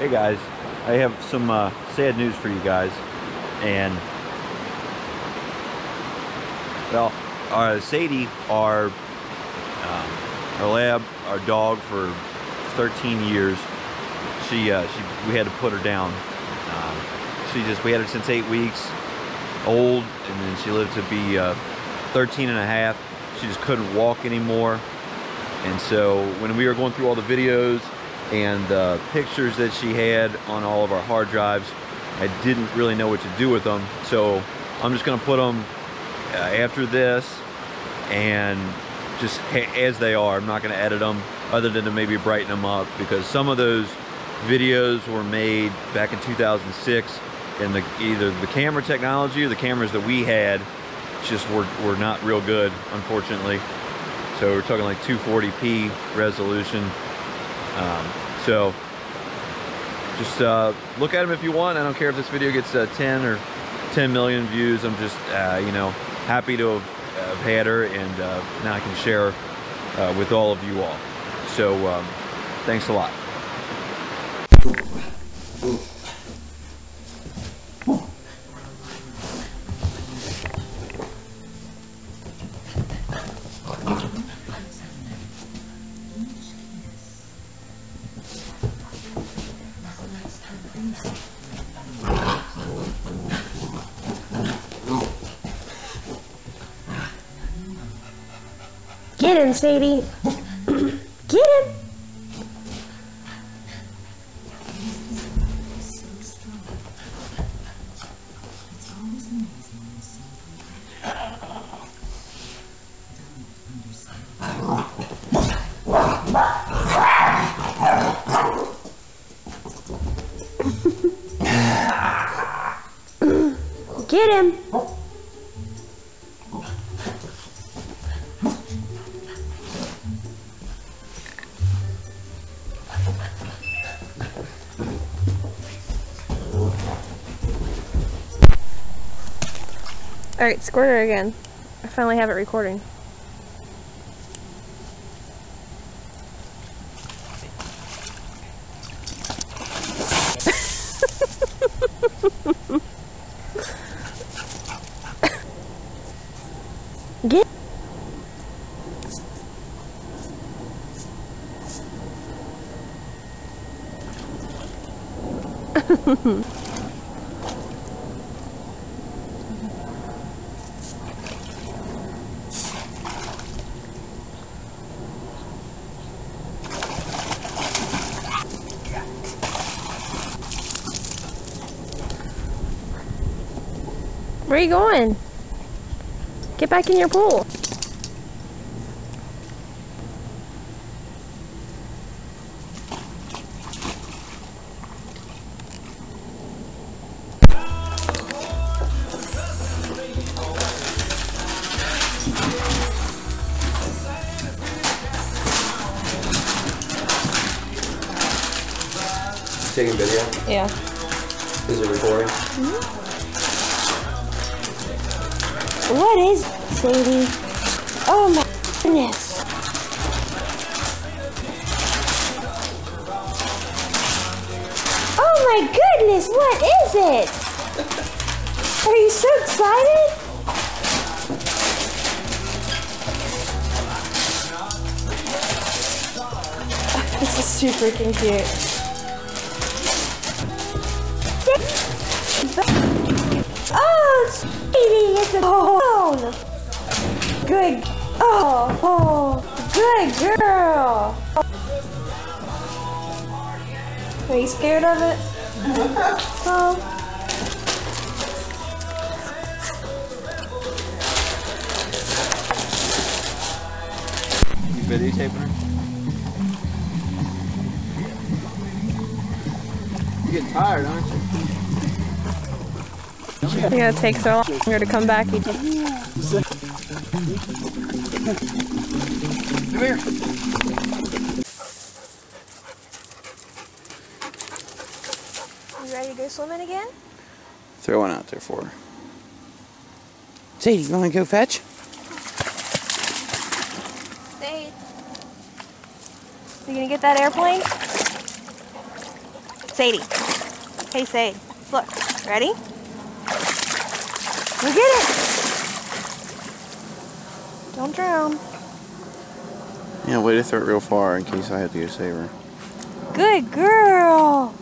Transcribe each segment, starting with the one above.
Hey guys, I have some uh, sad news for you guys, and well, our Sadie, our um, our lab, our dog for 13 years. She, uh, she, we had to put her down. Um, she just, we had her since eight weeks old, and then she lived to be uh, 13 and a half. She just couldn't walk anymore, and so when we were going through all the videos and uh, pictures that she had on all of our hard drives. I didn't really know what to do with them. So I'm just gonna put them uh, after this and just as they are. I'm not gonna edit them other than to maybe brighten them up because some of those videos were made back in 2006 and the, either the camera technology or the cameras that we had just were, were not real good, unfortunately. So we're talking like 240p resolution. Um, so just uh, look at them if you want. I don't care if this video gets uh, 10 or 10 million views. I'm just, uh, you know, happy to have, have had her and uh, now I can share uh, with all of you all. So um, thanks a lot. Get him, Sadie. Get him. Get him. Alright, squirt her again. I finally have it recording. Get Where are you going? Get back in your pool. Taking video? Yeah. Is it recording? Mm-hmm. What is Sadie? Oh my goodness. Oh my goodness, what is it? Are you so excited? This is too freaking cute. Oh, it's a bone. Good. Oh, oh, good girl. Are you scared of it? Oh. You videotaping her? You're getting tired, aren't you? It's gonna take so longer to come back. You Come here. You ready to go swimming again? Throw one out there for her. Sadie, you want to go fetch? Sadie. You gonna get that airplane? Sadie. Hey, Sadie. Look. Ready? Go get it. Don't drown. Yeah, way to throw it real far in case I have to go save her. Good girl.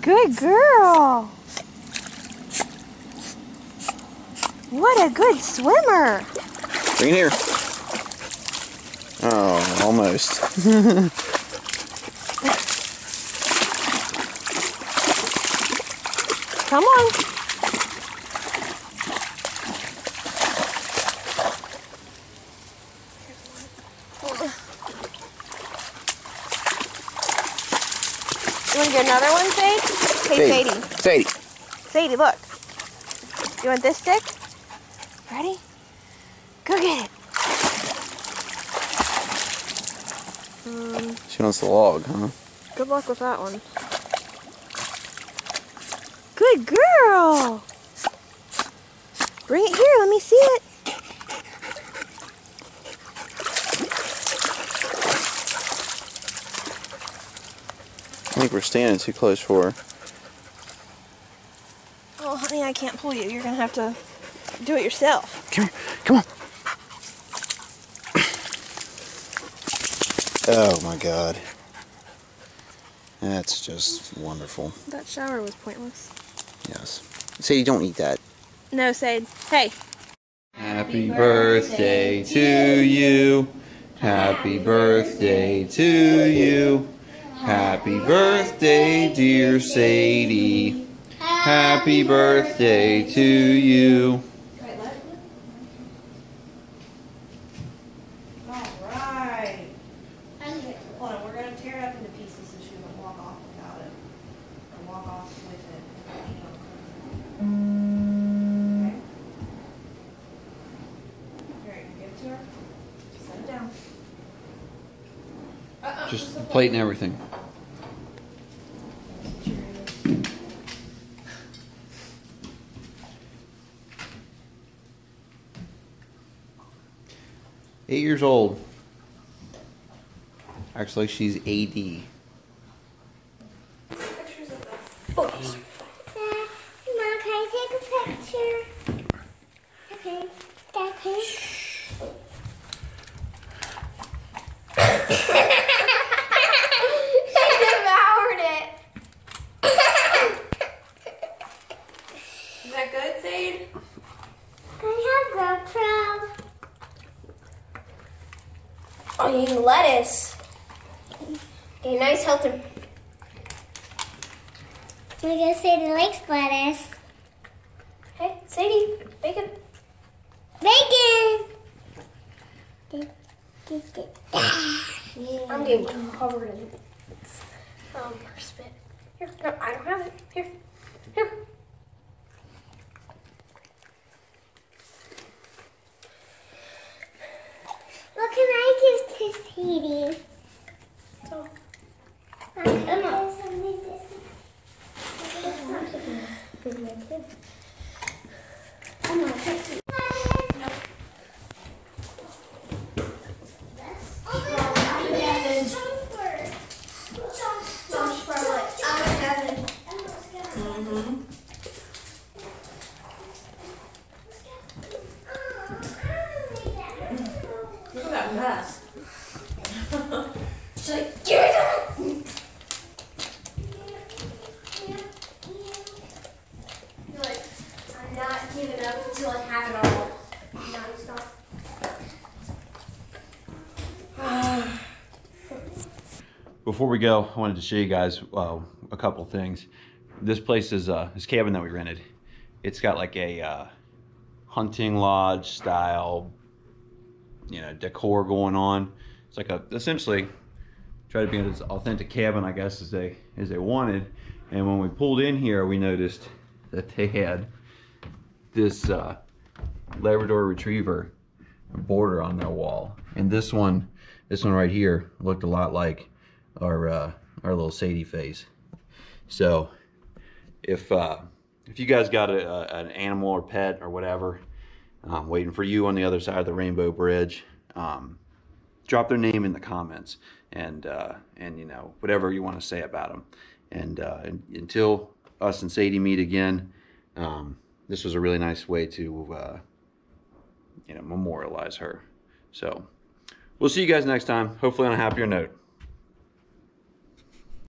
Good girl. What a good swimmer. Bring it here. Oh, almost. Come on. You want to get another one, Sadie? Hey, Sadie. Sadie. Sadie, look. You want this stick? Ready? Go get it. Um, She wants the log, huh? good luck with that one. Good girl. Bring it here. Let me see it. I think we're standing too close for her. Oh, honey, I can't pull you. You're gonna have to do it yourself. Come here. Come on. Oh my god. That's just wonderful. That shower was pointless. Yes. Sadie, don't eat that. No, Sade. Hey. Happy birthday to you. Happy birthday to you. Happy birthday, dear Sadie. Happy birthday to you. Alright. Hold on, we're gonna tear it up into pieces so she won't walk off without it. Or walk off with it. Okay. Here, you give it to her. Set it down. Uh-uh, Just the plate and everything. Eight years old. Actually, she's AD. Mom, can I take a picture? Okay. Dad, please. devoured it. Is that good, Sade? I have GoPro. Oh, you eating lettuce. Healthy. I'm gonna say the likes lettuce. Hey, Sadie, bacon. Bacon. I'm getting covered in um spit. Here, no, I don't have it. Here, here. What can I give to Sadie? So, What can I give something to I'm gonna take Sadie? Look at that mess. She's like, give me that. You're like, I'm not giving up until I have it all. Non-stop. Before we go, I wanted to show you guys uh, a couple things. This place is uh, this cabin that we rented. It's got like a uh, hunting lodge style, you know, decor going on. It's like a essentially try to be as authentic cabin, I guess, as they as they wanted. And when we pulled in here, we noticed that they had this uh, Labrador Retriever border on their wall, and this one, this one right here, looked a lot like our uh, our little Sadie face. So, if uh, if you guys got a, a, an animal or pet or whatever um, waiting for you on the other side of the Rainbow Bridge, um, drop their name in the comments and uh, and you know whatever you want to say about them. And, uh, and until us and Sadie meet again, um, this was a really nice way to uh, you know memorialize her. So we'll see you guys next time. Hopefully on a happier note.